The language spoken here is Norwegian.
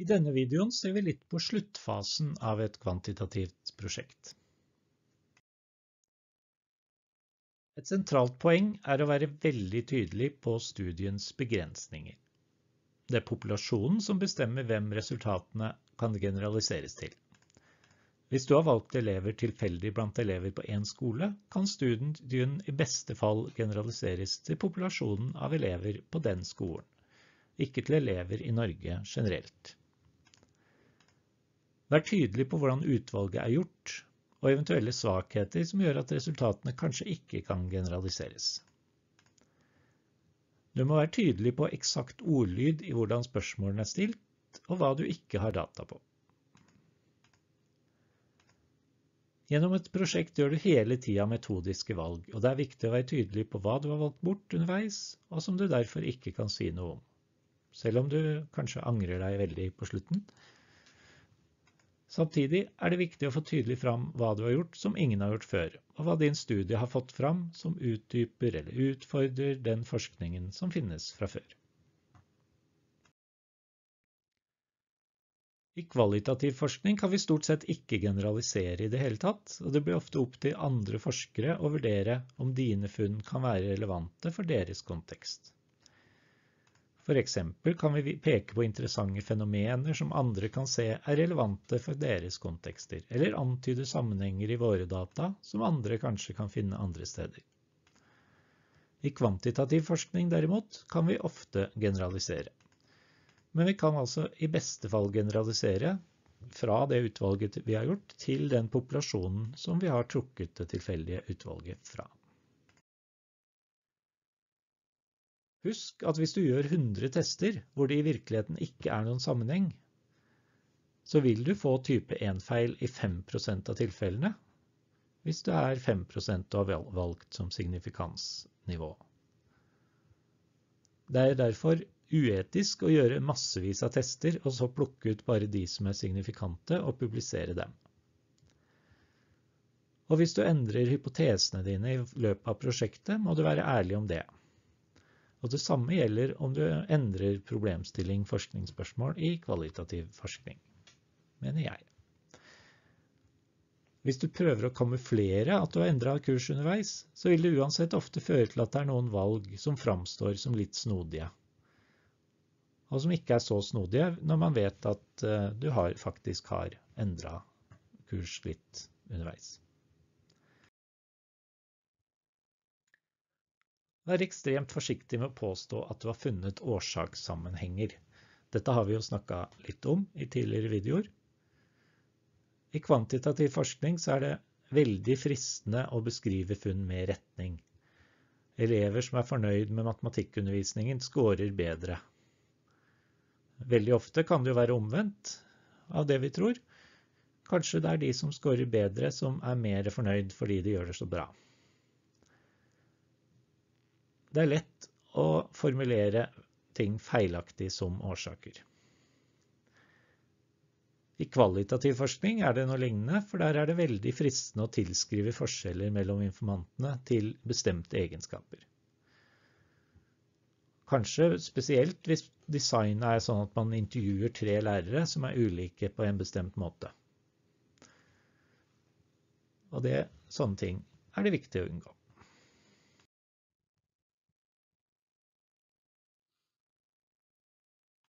I denne videoen ser vi litt på sluttfasen av et kvantitativt prosjekt. Et sentralt poeng er å være veldig tydelig på studiens begrensninger. Det er populasjonen som bestemmer hvem resultatene kan generaliseres til. Hvis du har valgt elever tilfeldig blant elever på én skole, kan studien i beste fall generaliseres til populasjonen av elever på den skolen, ikke til elever i Norge generelt. Vær tydelig på hvordan utvalget er gjort, og eventuelle svakheter som gjør at resultatene kanskje ikke kan generaliseres. Du må være tydelig på eksakt ordlyd i hvordan spørsmålene er stilt, og hva du ikke har data på. Gjennom et prosjekt gjør du hele tida metodiske valg, og det er viktig å være tydelig på hva du har valgt bort underveis, og som du derfor ikke kan si noe om. Selv om du kanskje angrer deg veldig på slutten, Samtidig er det viktig å få tydelig fram hva du har gjort som ingen har gjort før, og hva din studie har fått fram som utdyper eller utfordrer den forskningen som finnes fra før. I kvalitativ forskning kan vi stort sett ikke generalisere i det hele tatt, og det blir ofte opp til andre forskere å vurdere om dine funn kan være relevante for deres kontekst. For eksempel kan vi peke på interessante fenomener som andre kan se er relevante for deres kontekster, eller antyde sammenhenger i våre data som andre kanskje kan finne andre steder. I kvantitativ forskning derimot kan vi ofte generalisere. Men vi kan altså i beste fall generalisere fra det utvalget vi har gjort, til den populasjonen som vi har trukket det tilfeldige utvalget fra. Husk at hvis du gjør 100 tester hvor det i virkeligheten ikke er noen sammenheng, så vil du få type 1-feil i 5% av tilfellene, hvis det er 5 du har valgt som signifikansnivå. Det er derfor uetisk å gjøre massevis av tester og så plukke ut bare de som er signifikante og publisere dem. Og hvis du endrer hypotesene dine i løpet av prosjektet, må du være ærlig om det. Og det samme gjelder om du endrer problemstilling forskningsspørsmål i kvalitativ forskning, mener jeg. Hvis du prøver å kamuflere at du har endret kurs underveis, så vil det uansett ofte føre til at det er noen valg som framstår som litt snodige, og som ikke er så snodige når man vet at eh, du har, faktisk har endret kurs litt underveis. Vær ekstremt forsiktig med å påstå at du har funnet årsakssammenhenger. Dette har vi jo snakka litt om i tidligere videoer. I kvantitativ forskning så er det veldig fristende å beskrive funn med retning. Elever som er fornøyd med matematikkundervisningen, scorer bedre. Veldig ofte kan det jo være omvendt av det vi tror. Kanskje det er de som scorer bedre, som er mer fornøyd fordi de gjør det så bra. Det er lett å formulere ting feilaktig som årsaker. I kvalitativ forskning er det noe lignende, for der er det veldig fristende å tilskrive forskjeller mellom informantene til bestemte egenskaper. Kanskje spesielt hvis designet er sånn at man intervjuer tre lærere som er ulike på en bestemt måte. Og det, sånne ting er det viktig å unngå.